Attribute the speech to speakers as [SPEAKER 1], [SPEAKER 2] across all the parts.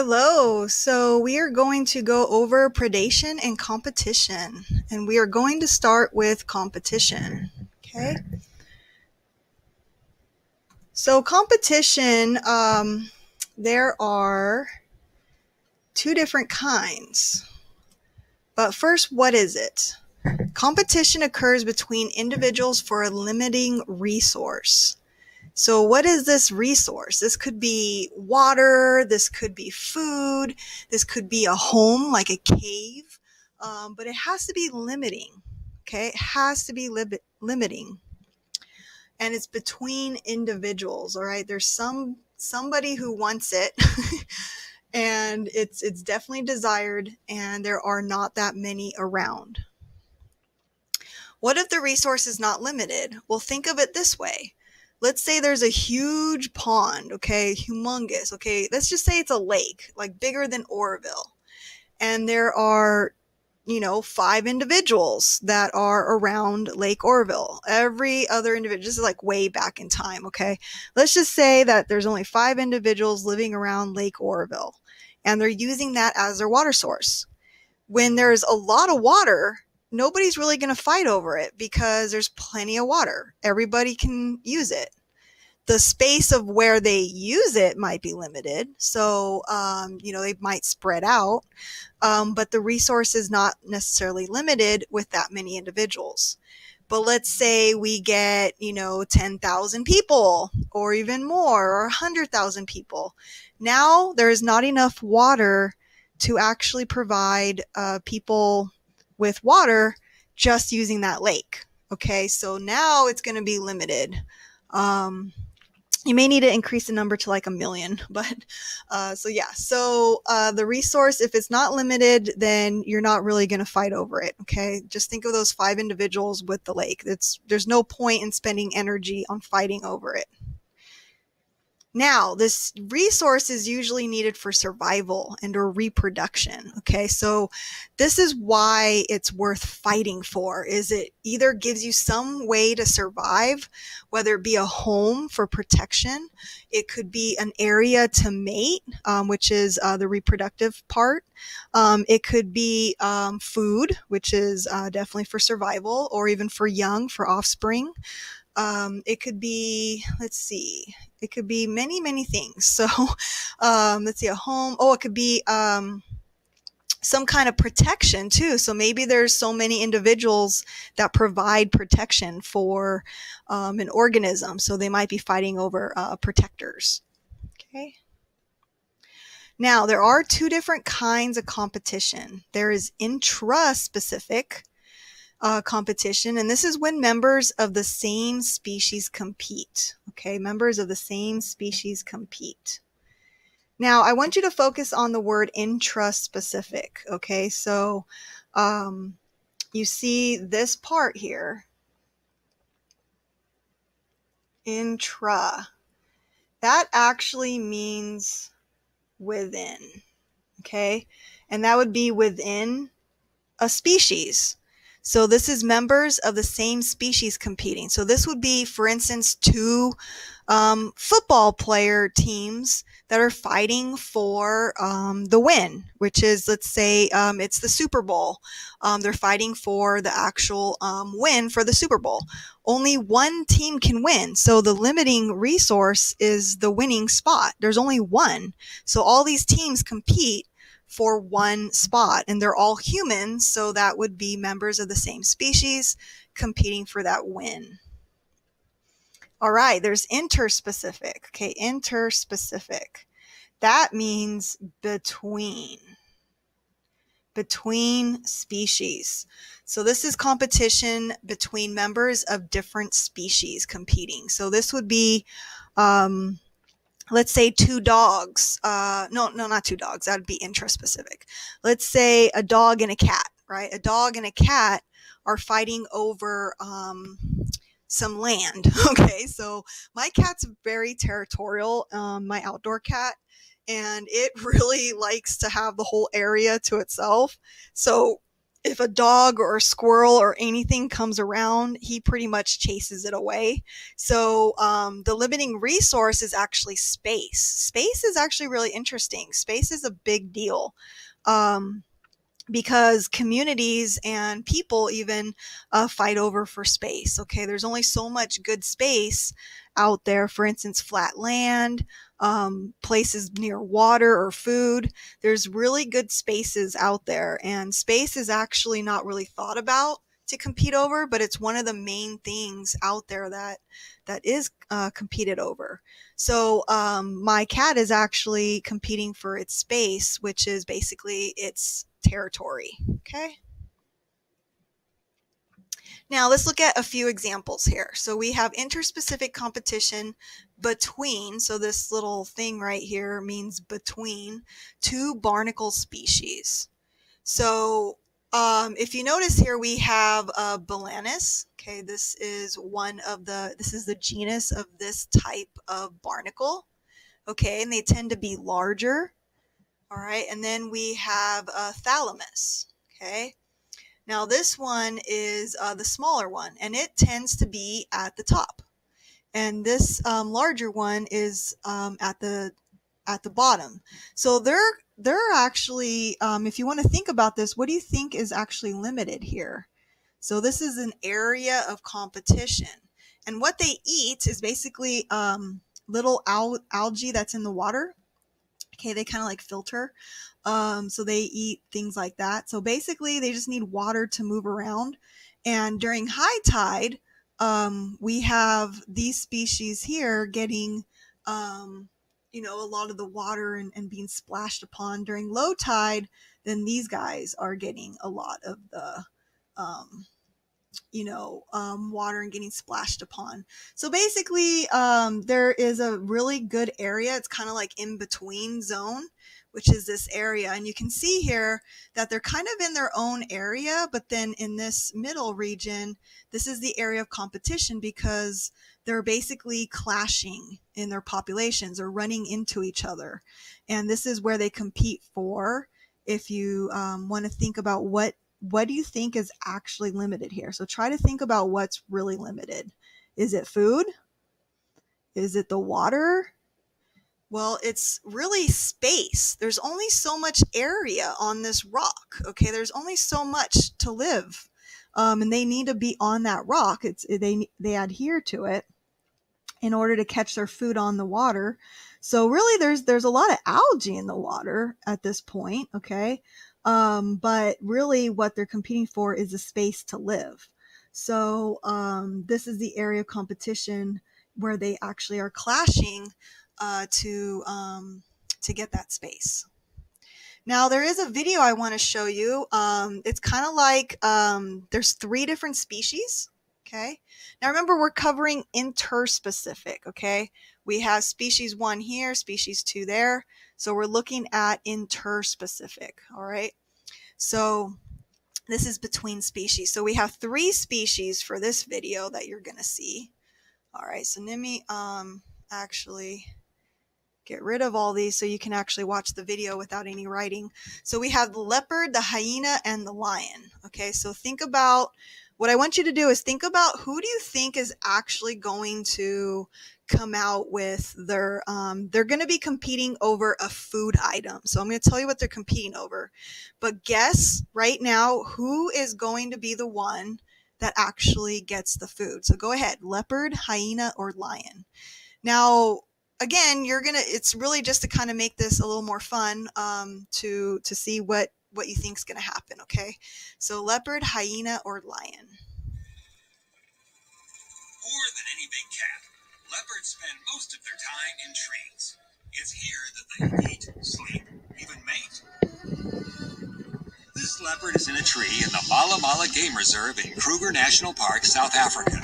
[SPEAKER 1] Hello. So we are going to go over predation and competition, and we are going to start with competition. Okay. So competition, um, there are two different kinds. But first, what is it? Competition occurs between individuals for a limiting resource. So, what is this resource? This could be water, this could be food, this could be a home like a cave, um, but it has to be limiting. Okay, it has to be li- limiting, and it's between individuals. All right, there's some somebody who wants it. and it's it's definitely desired and there are not that many around. What if the resource is not limited? Well, think of it this way let's say there's a huge pond, okay, humongous, okay, let's just say it's a lake, like bigger than Oroville. And there are, you know, five individuals that are around Lake Oroville. Every other individual, this is like way back in time, okay? Let's just say that there's only five individuals living around Lake Oroville, and they're using that as their water source. When there's a lot of water, nobody's really going to fight over it because there's plenty of water. Everybody can use it. The space of where they use it might be limited. So, um, you know, they might spread out, um, but the resource is not necessarily limited with that many individuals. But let's say we get, you know, 10,000 people or even more or 100,000 people. Now there is not enough water to actually provide uh, people with water just using that lake. Okay, so now it's going to be limited. Um, you may need to increase the number to like a million, but uh, so yeah. So uh, the resource, if it's not limited, then you're not really going to fight over it. Okay, just think of those five individuals with the lake. It's there's no point in spending energy on fighting over it. Now, this resource is usually needed for survival and or reproduction. Okay, so this is why it's worth fighting for. Is it either gives you some way to survive, whether it be a home for protection, it could be an area to mate, um, which is uh, the reproductive part. Um, it could be um, food, which is uh, definitely for survival, or even for young, for offspring. Um, it could be, let's see, it could be many, many things. So, um, let's see, a home. Oh, it could be um, some kind of protection too. So maybe there's so many individuals that provide protection for um, an organism. So they might be fighting over uh, protectors. Okay. Now, there are two different kinds of competition. There is intra-specific, uh, competition. And this is when members of the same species compete. Okay, members of the same species compete. Now, I want you to focus on the word intraspecific. Okay, so um, you see this part here intra. That actually means within. Okay, and that would be within a species. So this is members of the same species competing. So this would be, for instance, two um, football player teams that are fighting for um, the win, which is, let's say, um, it's the Super Bowl. Um, they're fighting for the actual um, win for the Super Bowl. Only one team can win. So the limiting resource is the winning spot. There's only one. So all these teams compete for one spot. And they're all humans, so that would be members of the same species competing for that win. All right, there's interspecific. Okay, interspecific. That means between. Between species. So this is competition between members of different species competing. So this would be um, let's say two dogs uh, no no not two dogs that would be intraspecific. Let's say a dog and a cat right? A dog and a cat are fighting over um, some land okay? So my cat's very territorial um, my outdoor cat and it really likes to have the whole area to itself. So if a dog or a squirrel or anything comes around, he pretty much chases it away. So um, the limiting resource is actually space. Space is actually really interesting. Space is a big deal. Um, because communities and people even uh, fight over for space. Okay, there's only so much good space out there. For instance, flat land, um, places near water or food. There's really good spaces out there, and space is actually not really thought about to compete over, but it's one of the main things out there that that is uh, competed over. So um, my cat is actually competing for its space, which is basically its territory. Okay. Now let's look at a few examples here. So we have interspecific competition between, so this little thing right here means between two barnacle species. So um, if you notice here, we have uh, Balanus. Okay, this is one of the, this is the genus of this type of barnacle. Okay, and they tend to be larger. All right, and then we have uh, Chthamalus. Okay, now this one is uh, the smaller one and it tends to be at the top. And this um, larger one is um, at the at the bottom. So they're they're actually, um, if you want to think about this, what do you think is actually limited here? So this is an area of competition, and what they eat is basically um, little al- algae that's in the water. Okay, they kind of like filter. Um, so they eat things like that. So basically, they just need water to move around. And during high tide, um, we have these species here getting, um, you know, a lot of the water and, and being splashed upon. During low tide, then these guys are getting a lot of the, um, you know, um, water and getting splashed upon. So basically, um, there is a really good area. It's kind of like in between zone which is this area. And you can see here that they're kind of in their own area, but then in this middle region, this is the area of competition because they're basically clashing in their populations or running into each other. And this is where they compete for. If you um, want to think about what what do you think is actually limited here? So try to think about what's really limited. Is it food? Is it the water? Well, it's really space. There's only so much area on this rock. Okay, there's only so much to live, um, and they need to be on that rock. It's they they adhere to it in order to catch their food on the water. So really, there's there's a lot of algae in the water at this point. Okay, um, but really, what they're competing for is a space to live. So um, this is the area of competition where they actually are clashing uh, to um, to get that space. Now there is a video I want to show you. Um, it's kind of like um, there's three different species. Okay. Now remember we're covering interspecific. Okay. We have species one here, species two there. So we're looking at interspecific. All right. So this is between species. So we have three species for this video that you're to see. All right. So let me um, actually get rid of all these so you can actually watch the video without any writing. So we have the leopard, the hyena, and the lion. Okay, so think about what I want you to do is think about who do you think is actually going to come out with their um, they're going to be competing over a food item so i'm going to tell you what they're competing over but guess right now who is going to be the one that actually gets the food so go ahead leopard hyena or lion now again, you're gonna. It's really just to kind of make this a little more fun um, to to see what what you think is gonna happen. Okay, so leopard, hyena, or lion.
[SPEAKER 2] More than any big cat, leopards spend most of their time in trees. It's here that they eat, sleep, even mate. This leopard is in a tree in the Mala Mala Game Reserve in Kruger National Park, South Africa.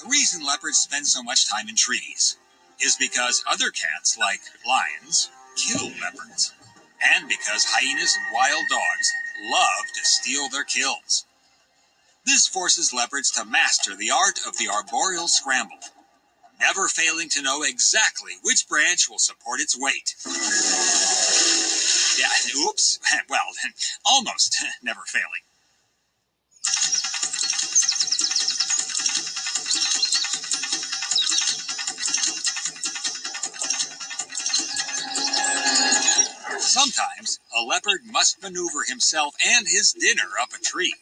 [SPEAKER 2] The reason leopards spend so much time in trees is because other cats, like lions, kill leopards, and because hyenas and wild dogs love to steal their kills. This forces leopards to master the art of the arboreal scramble, never failing to know exactly which branch will support its weight. Yeah, oops. Well, almost never failing. Sometimes a leopard must maneuver himself and his dinner up a tree.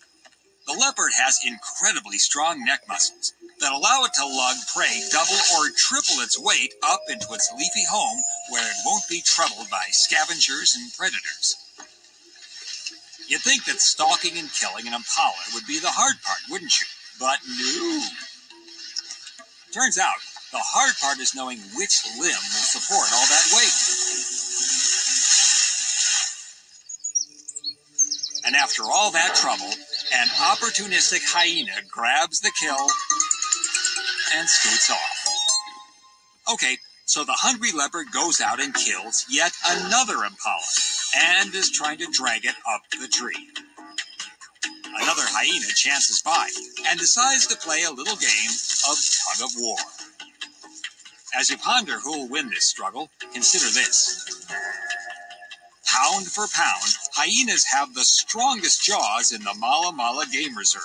[SPEAKER 2] The leopard has incredibly strong neck muscles that allow it to lug prey double or triple its weight up into its leafy home where it won't be troubled by scavengers and predators. You'd think that stalking and killing an impala would be the hard part, wouldn't you? But no. Turns out, the hard part is knowing which limb will support all that weight. And after all that trouble, an opportunistic hyena grabs the kill and scoots off. Okay, so the hungry leopard goes out and kills yet another impala and is trying to drag it up the tree. Another hyena chances by and decides to play a little game of tug of war. As you ponder who will win this struggle, consider this. Pound for pound, hyenas have the strongest jaws in the Mala Mala Game Reserve.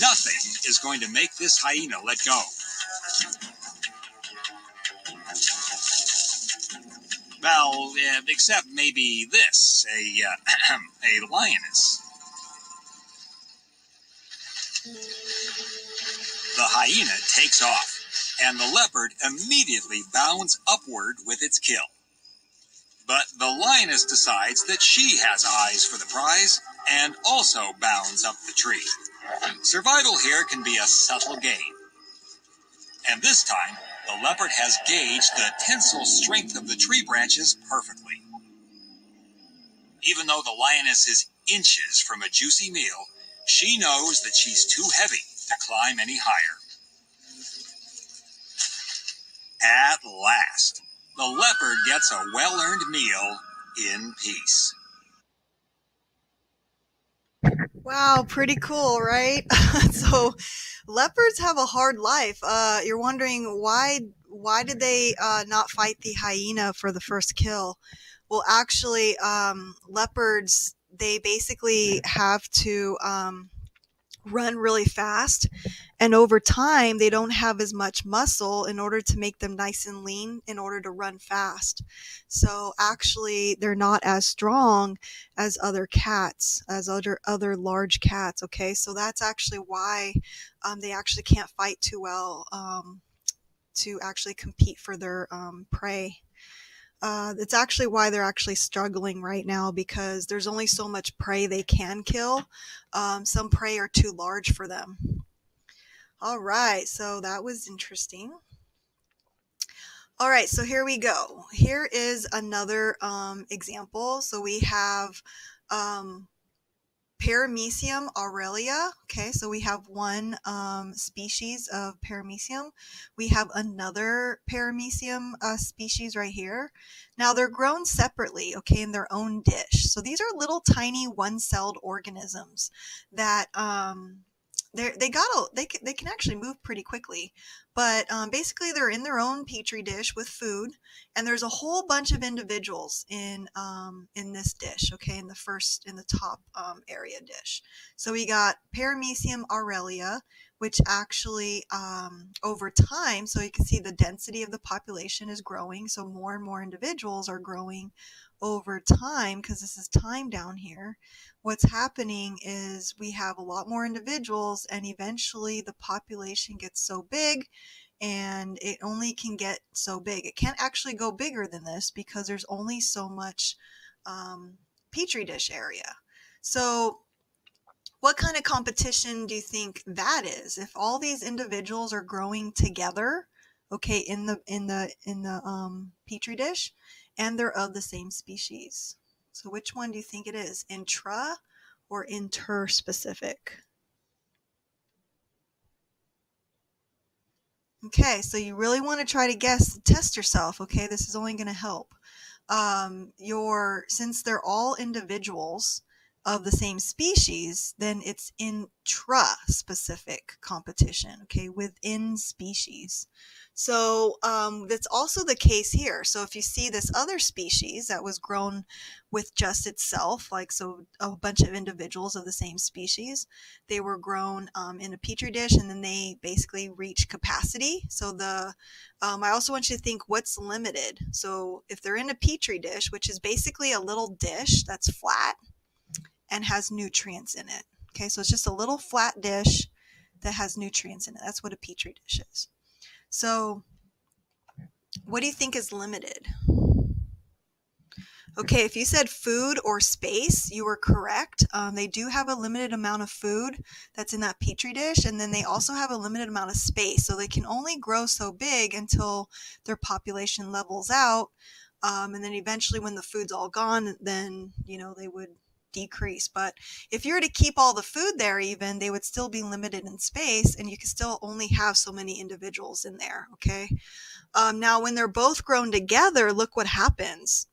[SPEAKER 2] Nothing is going to make this hyena let go. Well, uh, except maybe this, a, uh, a lioness. The hyena takes off, and the leopard immediately bounds upward with its kill. But the lioness decides that she has eyes for the prize and also bounds up the tree. Survival here can be a subtle game. And this time, the leopard has gauged the tensile strength of the tree branches perfectly. Even though the lioness is inches from a juicy meal, she knows that she's too heavy to climb any higher. At last, the leopard gets a well earned meal in peace.
[SPEAKER 1] Wow, pretty cool, right? so leopards have a hard life. Uh, you're wondering why why did they uh, not fight the hyena for the first kill? Well, actually, um, leopards they basically have to um, run really fast and over time they don't have as much muscle in order to make them nice and lean in order to run fast. So actually they're not as strong as other cats as other other large cats okay? So that's actually why um, they actually can't fight too well um, to actually compete for their um, prey uh, it's actually why they're actually struggling right now because there's only so much prey they can kill. Um, some prey are too large for them. All right, so that was interesting. All right, so here we go. Here is another um, example. So we have um, Paramecium aurelia. Okay, so we have one um, species of Paramecium. We have another Paramecium uh, species right here. Now they're grown separately, okay, in their own dish. So these are little tiny one-celled organisms that um, they they got a, they can, they can actually move pretty quickly, but um, basically they're in their own petri dish with food, and there's a whole bunch of individuals in um, in this dish. Okay, in the first in the top um, area dish. So we got Paramecium aurelia, which actually um, over time, so you can see the density of the population is growing. So more and more individuals are growing over time because this is time down here what's happening is we have a lot more individuals and eventually the population gets so big and it only can get so big. It can't actually go bigger than this because there's only so much um, petri dish area. So what kind of competition do you think that is? If all these individuals are growing together okay in the in the in the um, petri dish and they're of the same species. So which one do you think it is? Intra or interspecific? Okay, so you really want to try to guess, test yourself, okay? This is only going to help. Um, your, since they're all individuals, of the same species, then it's intra-specific competition, okay, within species. So um, that's also the case here. So if you see this other species that was grown with just itself, like so a bunch of individuals of the same species, they were grown um, in a petri dish and then they basically reach capacity. So the um, I also want you to think what's limited. So if they're in a petri dish, which is basically a little dish that's flat and has nutrients in it. Okay, so it's just a little flat dish that has nutrients in it. That's what a petri dish is. So, what do you think is limited? Okay, if you said food or space, you were correct. Um, they do have a limited amount of food that's in that petri dish, and then they also have a limited amount of space. So they can only grow so big until their population levels out. Um, and then eventually, when the food's all gone, then, you know, they would decrease. But if you were to keep all the food there, even, they would still be limited in space and you could still only have so many individuals in there. Okay. Um, now, when they're both grown together, look what happens.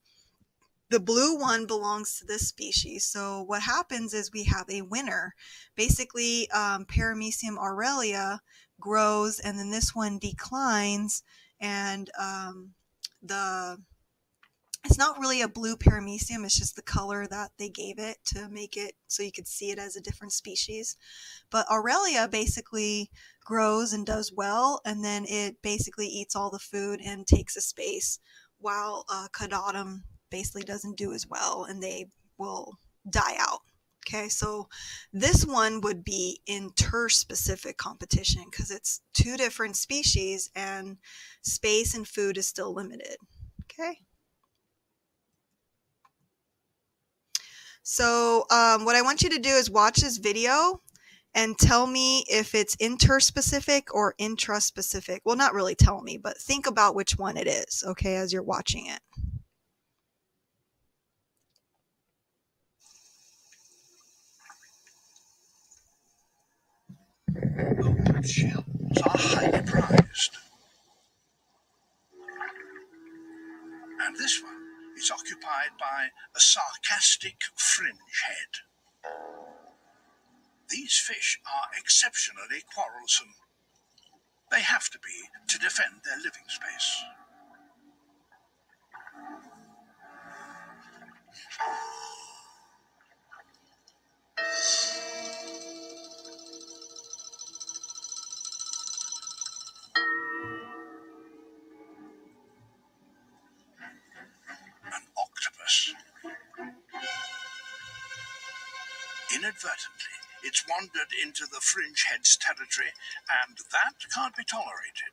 [SPEAKER 1] The blue one belongs to this species. So, what happens is we have a winner. Basically, um, Paramecium aurelia grows and then this one declines, and um, the it's not really a blue paramecium it's just the color that they gave it to make it so you could see it as a different species. But aurelia basically grows and does well and then it basically eats all the food and takes a space while uh, basically doesn't do as well and they will die out. Okay so this one would be interspecific competition because it's two different species and space and food is still limited. Okay So um, what I want you to do is watch this video and tell me if it's interspecific or intraspecific. Well, not really tell me, but think about which one it is, okay, as you're watching it.
[SPEAKER 3] Are highly prized. And this one is occupied by a sarcastic fringe head. These fish are exceptionally quarrelsome. They have to be to defend their living space. Inadvertently, it's wandered into the fringe head's territory, and that can't be tolerated.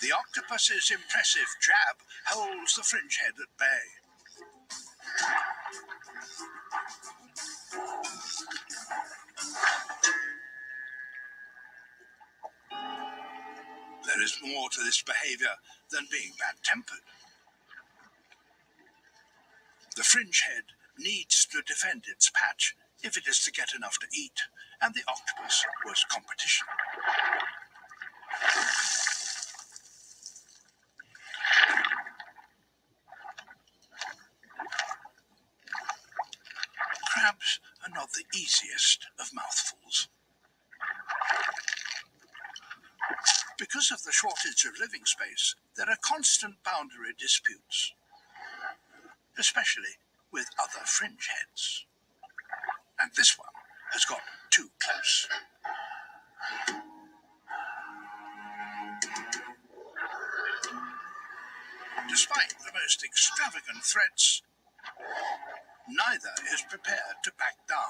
[SPEAKER 3] The octopus's impressive jab holds the fringe head at bay. More to this behavior than being bad-tempered. The fringe head needs to defend its patch if it is to get enough to eat, and the octopus was competition. Crabs are not the easiest of mouthfuls. Because of the shortage of living space, there are constant boundary disputes, especially with other fringe heads. And this one has got too close. Despite the most extravagant threats, neither is prepared to back down.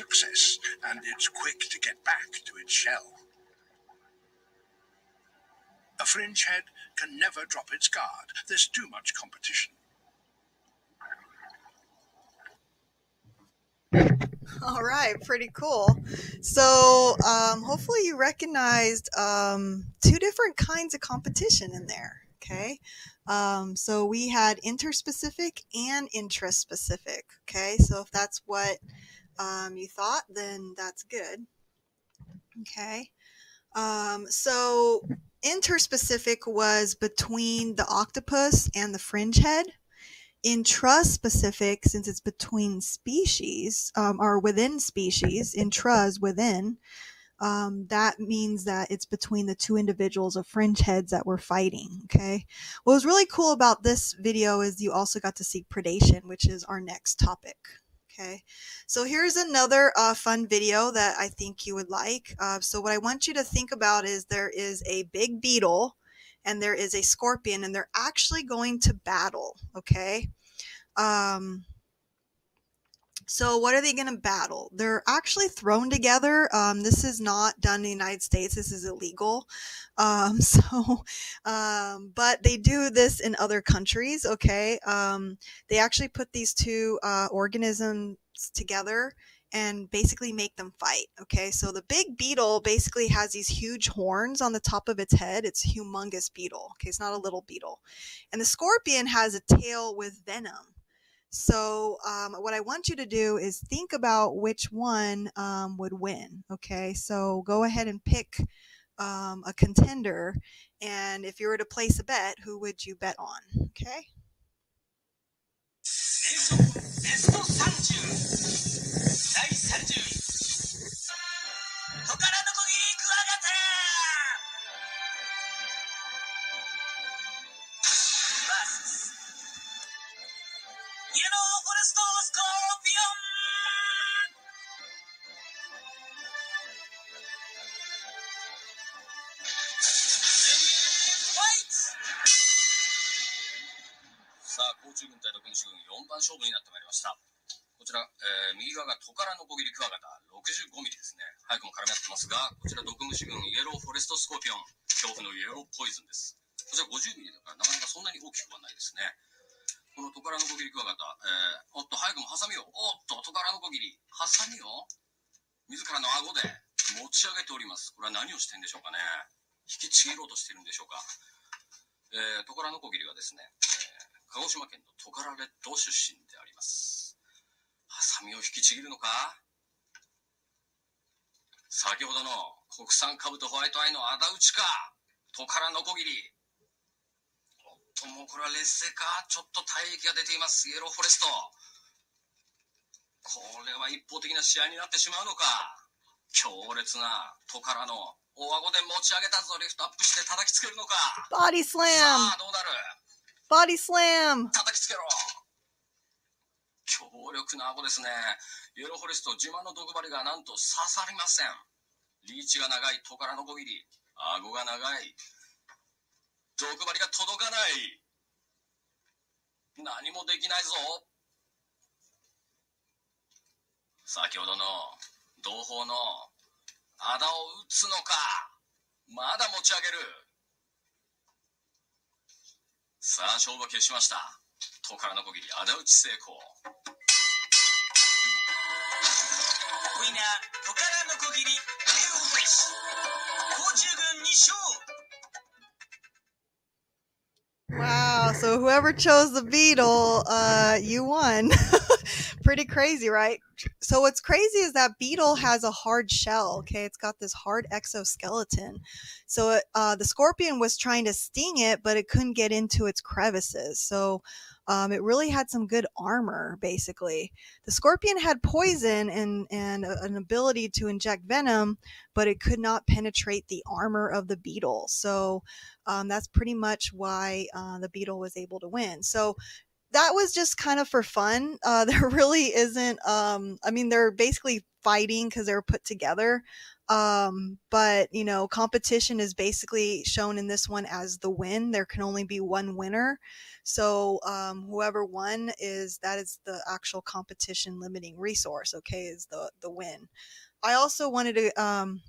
[SPEAKER 3] Its quick to get back to its shell. A fringe head can never drop its guard. There's too much competition.
[SPEAKER 1] All right, pretty cool. So, um, hopefully, you recognized um, two different kinds of competition in there. Okay, um, so we had interspecific and intraspecific. Okay, so if that's what um, you thought, then that's good. Okay, um, so interspecific was between the octopus and the fringe head. Intraspecific since it's between species um, or within species intras within um, that means that it's between the two individuals of fringe heads that were fighting okay? What was really cool about this video is you also got to see predation which is our next topic okay. So here's another uh, fun video that i think you would like uh, so what i want you to think about is there is a big beetle and there is a scorpion and they're actually going to battle okay? Um so what are they going to battle they're actually thrown together um, this is not done in the united states this is illegal um, so um, but they do this in other countries okay um, they actually put these two uh, organisms together and basically make them fight. Okay, so the big beetle basically has these huge horns on the top of its head. It's humongous beetle. Okay, it's not a little beetle. And the scorpion has a tail with venom. So, um, what I want you to do is think about which one um, would win. Okay, so go ahead and pick um, a contender. And if you were to place a bet, who would you bet on? Okay. オンさあ、甲虫軍対独武士軍4番勝負になってまいりました。こちら、えー、右側がトカラノコギリクワガタ65ミリですね。早くも絡み合ってますが、こちら毒虫群イエローフォレストスコーピオン、恐怖のイエローポイズンです。こちら50ミリだからなかなかそんなに大きくはないですね。このトカラノコギリクワガタ、えー、おっと、早くもハサミを、おっと、トカラノコギリ、ハサミを自らの顎で持ち上げております。これは何をしてんでしょうかね。引きちぎろうとしてるんでしょうか。えー、トカラノコギリはですね、鹿児島県のトカラ列島出身であります。ハサミを引きちぎるのか？先ほどの国産カブトホワイトアイの仇討ちか？トカラノコギリ。おっともうこれは劣勢か？ちょっと体液が出ています。イエローフォレスト。これは一方的な試合になってしまうのか？強烈なトカラの大顎で持ち上げたぞ。リフトアップして叩きつけるのか？バディスラム。さあどうなる？バディスラム叩きつけろ強力な顎ですね。イエローフォレスト自慢の毒針がなんと刺さりません。リーチが長いトカラのこぎり。顎が長い。毒針が届かない。何もできないぞ。先ほどの同胞のあだを打つのか。まだ持ち上げる。さあ勝負消しました。トカラノコギリ仇討ち成功
[SPEAKER 4] ウィナートカラノコギリ慶応大使甲虫軍2勝
[SPEAKER 1] Wow, so whoever chose the beetle, uh, you won. Pretty crazy, right? So what's crazy is that beetle has a hard shell. Okay, it's got this hard exoskeleton. So it, uh, the scorpion was trying to sting it, but it couldn't get into its crevices. So um, it really had some good armor, basically. The scorpion had poison and, and an ability to inject venom, but it could not penetrate the armor of the beetle. So um, that's pretty much why uh, the beetle was able to win. So that was just kind of for fun. Uh, there really isn't, um, I mean, they're basically fighting because they're put together. Um, but you know, competition is basically shown in this one as the win. There can only be one winner. So um, whoever won is that is the actual competition limiting resource. Okay, is the the win. I also wanted to um,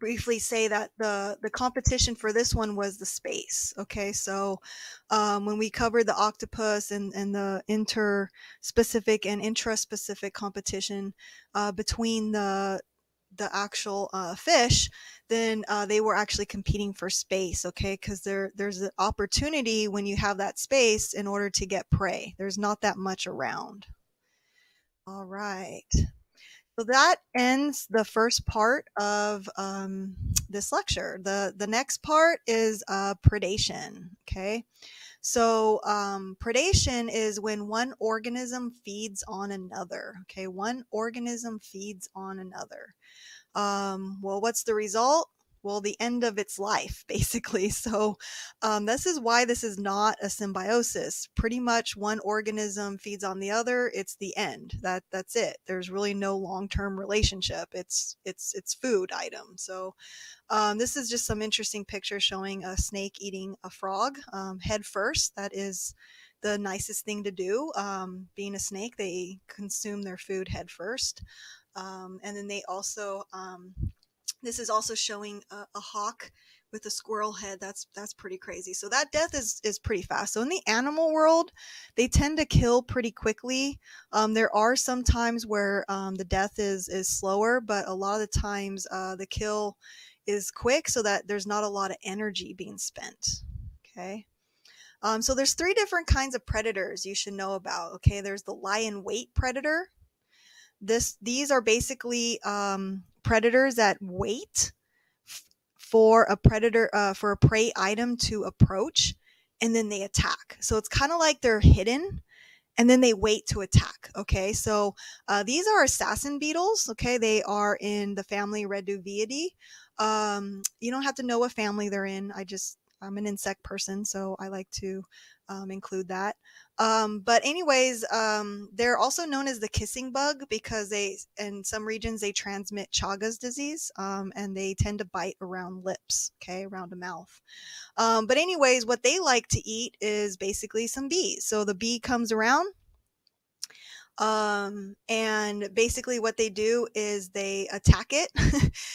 [SPEAKER 1] briefly say that the the competition for this one was the space okay so um, when we covered the octopus and and the inter-specific and intra-specific competition uh, between the the actual uh, fish then uh, they were actually competing for space okay? Because there there's an opportunity when you have that space in order to get prey. There's not that much around. All right so that ends the first part of um, this lecture. The, the next part is uh, predation, okay? So um, predation is when one organism feeds on another, okay? One organism feeds on another. Um, well, what's the result? Well, the end of its life, basically. So, um, this is why this is not a symbiosis. Pretty much one organism feeds on the other. It's the end. That that's it. There's really no long-term relationship. It's it's it's food item. So, um, this is just some interesting picture showing a snake eating a frog um, head first. That is the nicest thing to do. Um, being a snake, they consume their food head first. Um, and then they also um, this is also showing a, a, hawk with a squirrel head. That's that's pretty crazy. So that death is is pretty fast. So in the animal world, they tend to kill pretty quickly. Um, there are some times where um, the death is is slower, but a lot of the times uh, the kill is quick, so that there's not a lot of energy being spent. Okay. Um, so there's three different kinds of predators you should know about. Okay, there's the lie in wait predator. This these are basically um, predators that wait for a predator uh, for a prey item to approach and then they attack. So it's kind of like they're hidden and then they wait to attack okay? So uh, these are assassin beetles okay? They are in the family reduviidae um, you don't have to know what family they're in. I just i'm an insect person so i like to um, include that um, but anyways, um, they're also known as the kissing bug because they, in some regions, they transmit Chagas disease, um, and they tend to bite around lips, okay, around the mouth. Um, but anyways, what they like to eat is basically some bees. So the bee comes around, um, and basically what they do is they attack it,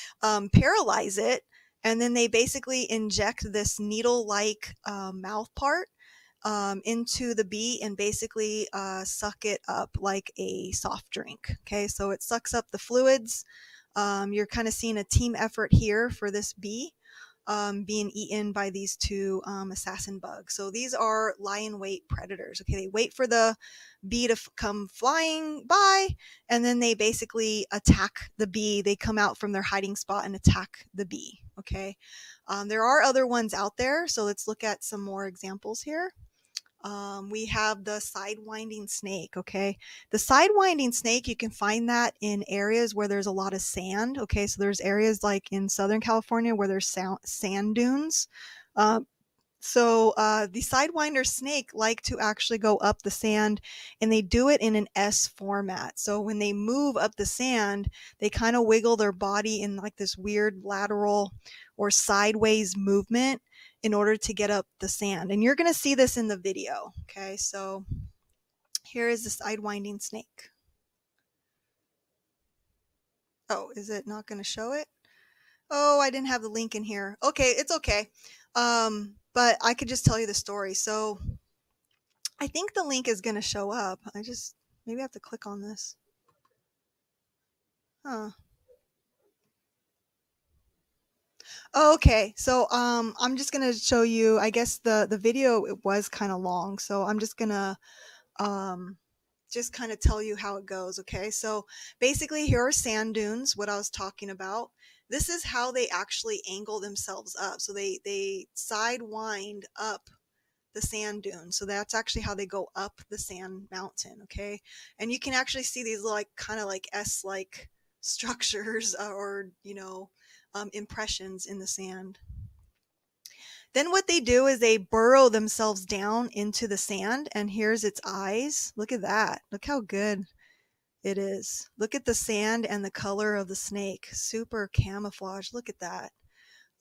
[SPEAKER 1] um, paralyze it, and then they basically inject this needle-like uh, mouth part um, into the bee and basically uh, suck it up like a soft drink. Okay, so it sucks up the fluids. Um, you're kind of seeing a team effort here for this bee um, being eaten by these two um, assassin bugs. So these are lie in wait predators. Okay, they wait for the bee to f- come flying by and then they basically attack the bee. They come out from their hiding spot and attack the bee. Okay, um, there are other ones out there. So let's look at some more examples here. Um, we have the sidewinding snake. Okay. The sidewinding snake, you can find that in areas where there's a lot of sand. Okay. So there's areas like in Southern California where there's sand dunes. Uh, so uh, the sidewinder snake like to actually go up the sand and they do it in an S format. So when they move up the sand, they kind of wiggle their body in like this weird lateral or sideways movement in order to get up the sand. And you're going to see this in the video. Okay, so here is the sidewinding snake. Oh, is it not going to show it? Oh, I didn't have the link in here. Okay, it's okay. Um, but I could just tell you the story. So I think the link is going to show up. I just maybe I have to click on this. Huh. Oh, okay. So um, I'm just gonna show you. I guess the the video it was kind of long, so I'm just gonna um, just kind of tell you how it goes. Okay. So basically, here are sand dunes. What I was talking about. This is how they actually angle themselves up. So they they sidewind up the sand dune. So that's actually how they go up the sand mountain. Okay. And you can actually see these like kind of like S like structures or you know um, impressions in the sand. Then what they do is they burrow themselves down into the sand, and here's its eyes. Look at that. Look how good it is. Look at the sand and the color of the snake. Super camouflage. Look at that.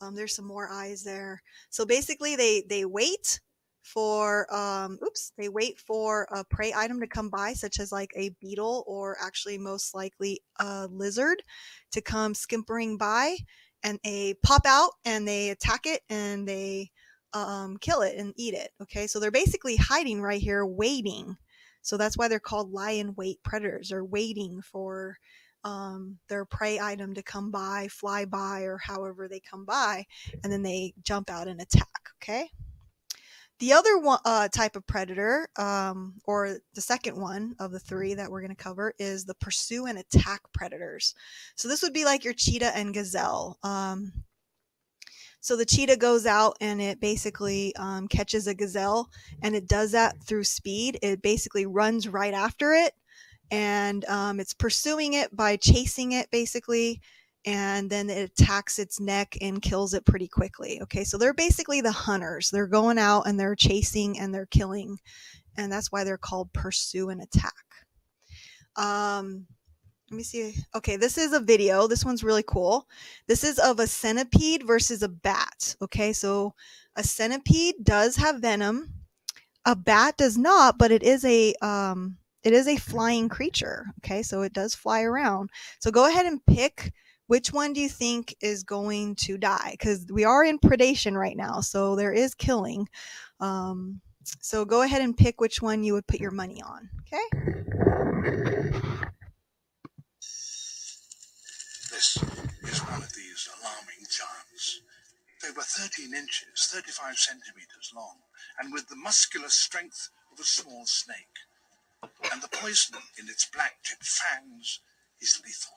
[SPEAKER 1] Um, there's some more eyes there. So basically, they they wait for um, oops, they wait for a prey item to come by, such as like a beetle or actually most likely a lizard to come skimpering by and they pop out and they attack it and they um, kill it and eat it. Okay, so they're basically hiding right here, waiting. So that's why they're called lie-in wait predators. They're waiting for um, their prey item to come by, fly by, or however they come by, and then they jump out and attack. Okay. The other one, uh, type of predator, um, or the second one of the three that we're going to cover, is the pursue and attack predators. So this would be like your cheetah and gazelle. Um, so the cheetah goes out and it basically um, catches a gazelle, and it does that through speed. It basically runs right after it, and um, it's pursuing it by chasing it, basically and then it attacks its neck and kills it pretty quickly. Okay, so they're basically the hunters. They're going out and they're chasing and they're killing, and that's why they're called pursue and attack. Um, let me see. Okay, this is a video. This one's really cool. This is of a centipede versus a bat. Okay, so a centipede does have venom. A bat does not, but it is a um, it is a flying creature. Okay, so it does fly around. So go ahead and pick which one do you think is going to die? Because we are in predation right now, so there is killing. Um, so go ahead and pick which one you would put your money on. Okay.
[SPEAKER 3] This is one of these alarming giants. They were 13 inches, 35 centimeters long, and with the muscular strength of a small snake. And the poison in its black tipped fangs is lethal.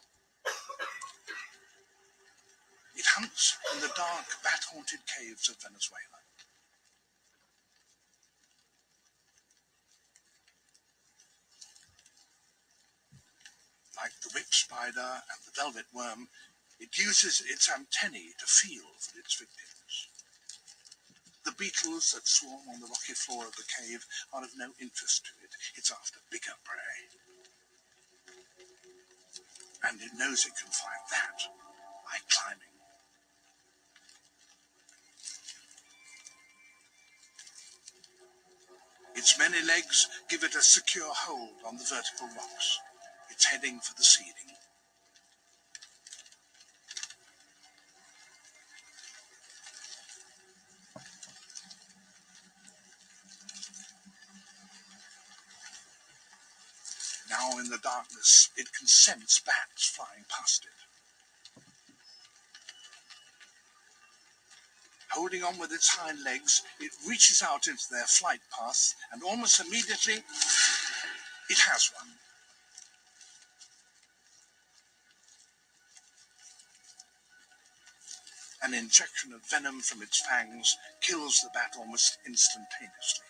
[SPEAKER 3] It hunts in the dark, bat haunted caves of Venezuela. Like the whip spider and the velvet worm, it uses its antennae to feel for its victims. The beetles that swarm on the rocky floor of the cave are of no interest to it. It's after bigger prey. And it knows it can find that by climbing. Its many legs give it a secure hold on the vertical rocks. It's heading for the ceiling. Now in the darkness, it can sense bats flying past it. Holding on with its hind legs, it reaches out into their flight path, and almost immediately, it has one. An injection of venom from its fangs kills the bat almost instantaneously.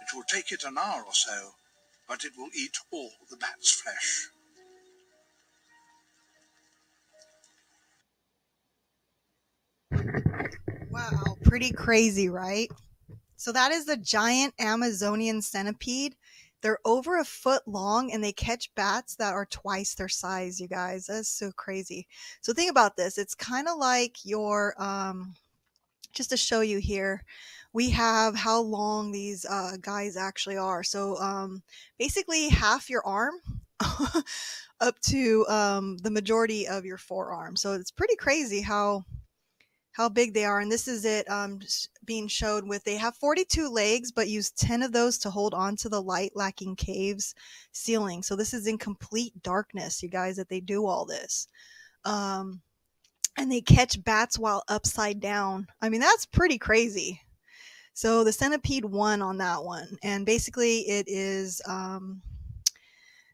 [SPEAKER 3] It will take it an hour or so, but it will eat all the bat's flesh.
[SPEAKER 1] Wow, pretty crazy, right? So that is the giant Amazonian centipede. They're over a foot long and they catch bats that are twice their size, you guys. That's so crazy. So think about this. It's kind of like your um just to show you here, we have how long these uh, guys actually are. So um, basically half your arm up to um, the majority of your forearm. So it's pretty crazy how how big they are. And this is it um, being showed with they have 42 legs, but use 10 of those to hold on to the light lacking caves ceiling. So this is in complete darkness, you guys, that they do all this. Um, and they catch bats while upside down. I mean, that's pretty crazy. So the centipede won on that one. And basically, it is. Um,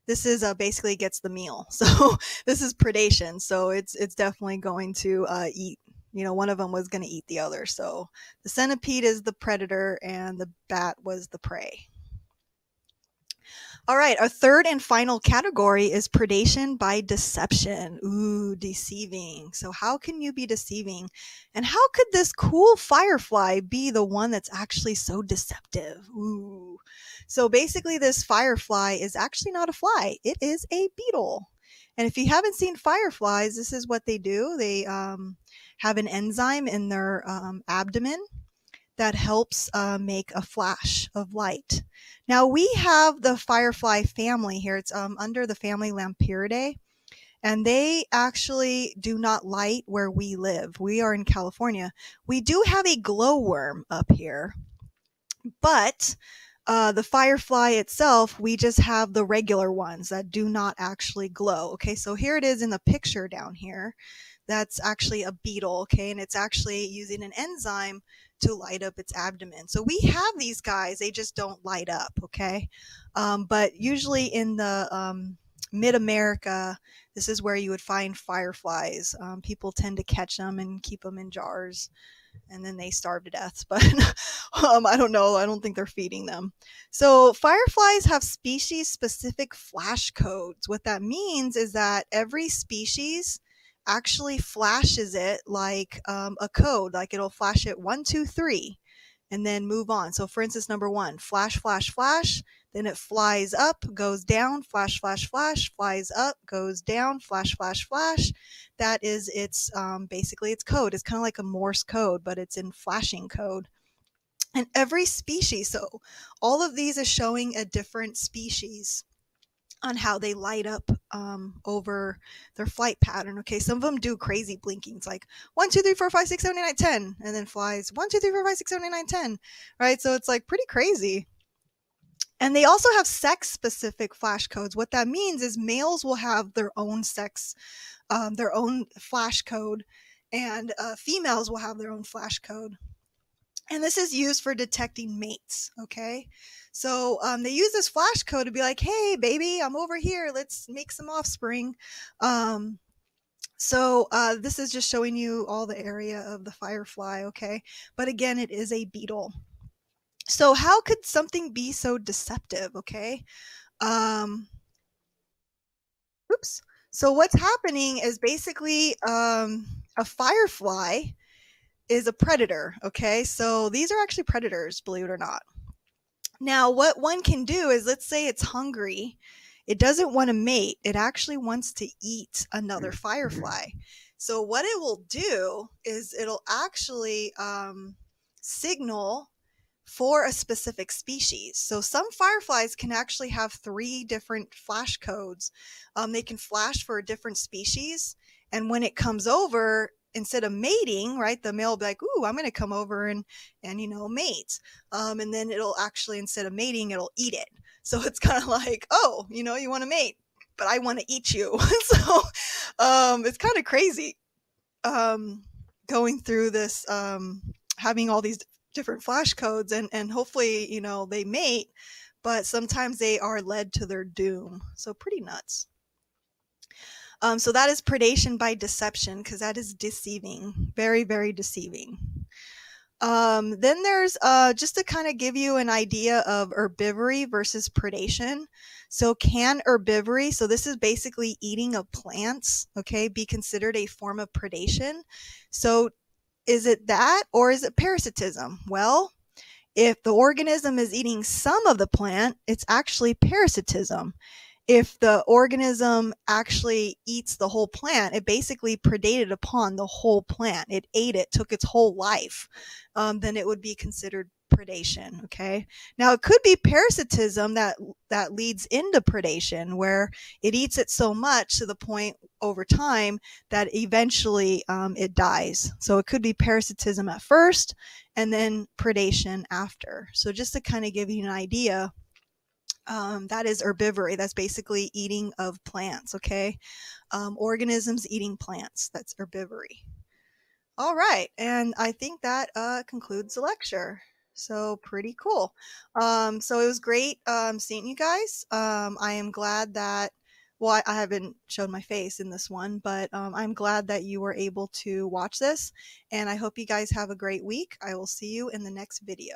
[SPEAKER 1] this is uh, basically gets the meal. So this is predation. So it's it's definitely going to uh, eat you know, one of them was going to eat the other. So the centipede is the predator and the bat was the prey. All right, our third and final category is predation by deception. Ooh, deceiving. So, how can you be deceiving? And how could this cool firefly be the one that's actually so deceptive? Ooh. So, basically, this firefly is actually not a fly, it is a beetle. And if you haven't seen fireflies, this is what they do. They um, have an enzyme in their um, abdomen that helps uh, make a flash of light. Now we have the firefly family here. It's um, under the family Lampyridae. and they actually do not light where we live. We are in California. We do have a glowworm up here, but uh, the firefly itself, we just have the regular ones that do not actually glow. Okay, so here it is in the picture down here. That's actually a beetle, okay, and it's actually using an enzyme to light up its abdomen. So we have these guys, they just don't light up, okay? Um, but usually in the um, mid America, this is where you would find fireflies. Um, people tend to catch them and keep them in jars and then they starve to death. But um, I don't know. I don't think they're feeding them. So fireflies have species specific flash codes. What that means is that every species actually flashes it like um, a code, like it'll flash it one, two, three, and then move on. So, for instance, number one, flash, flash, flash. Then it flies up, goes down, flash, flash, flash, flies up, goes down, flash, flash, flash. That is its um, basically its code. It's kind of like a Morse code, but it's in flashing code. And every species, so all of these is showing a different species on how they light up um, over their flight pattern. Okay, some of them do crazy blinkings like 1, 2, 3, 4, 5, 6, 7, 8, 9, 10, and then flies 1, 2, 3, 4, 5, 6, 7, 8, 9, 10, right? So it's like pretty crazy. And they also have sex specific flash codes. What that means is males will have their own sex, um, their own flash code, and uh, females will have their own flash code. And this is used for detecting mates, okay? So um, they use this flash code to be like, hey, baby, I'm over here. Let's make some offspring. Um, so uh, this is just showing you all the area of the firefly, okay? But again, it is a beetle. So how could something be so deceptive? Okay. Um, oops. So what's happening is basically um, a firefly is a predator. Okay. So these are actually predators, believe it or not. Now, what one can do is let's say it's hungry. It doesn't want to mate. It actually wants to eat another firefly. So what it will do is it'll actually um, signal for a specific species. So some fireflies can actually have three different flash codes. Um, they can flash for a different species, and when it comes over, instead of mating, right, the male will be like, "Ooh, I'm going to come over and and you know mate," um, and then it'll actually instead of mating, it'll eat it. So it's kind of like, "Oh, you know, you want to mate, but I want to eat you." so um, it's kind of crazy um, going through this, um, having all these different flash codes and and hopefully you know they mate but sometimes they are led to their doom so pretty nuts um, so that is predation by deception because that is deceiving very very deceiving um, then there's uh, just to kind of give you an idea of herbivory versus predation. So, can herbivory, so this is basically eating of plants, okay, be considered a form of predation? So, is it that or is it parasitism? Well, if the organism is eating some of the plant, it's actually parasitism. If the organism actually eats the whole plant, it basically predated upon the whole plant. It ate it, took its whole life. Um, then it would be considered predation okay now it could be parasitism that that leads into predation where it eats it so much to the point over time that eventually um, it dies so it could be parasitism at first and then predation after so just to kind of give you an idea um, that is herbivory that's basically eating of plants okay um, organisms eating plants that's herbivory all right and i think that uh, concludes the lecture so pretty cool. Um, so it was great um, seeing you guys. Um, I am glad that, well, I, I, haven't shown my face in this one, but um, I'm glad that you were able to watch this. And I hope you guys have a great week. I will see you in the next video.